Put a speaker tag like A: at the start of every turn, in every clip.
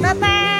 A: 拜拜。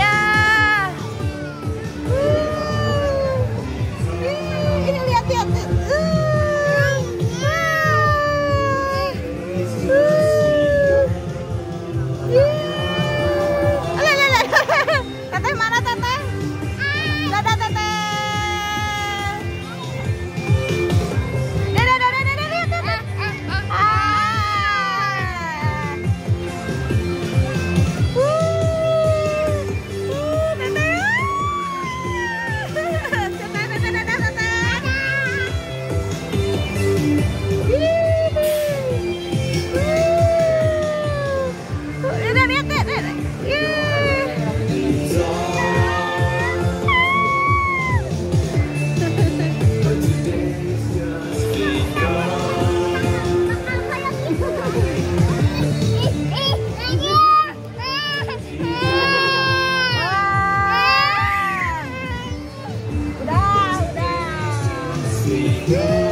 A: ya. see you.